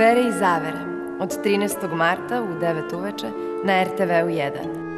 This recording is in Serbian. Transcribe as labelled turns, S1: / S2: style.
S1: Vere i zavere od 13. marta u 9 uveče na RTV-u 1.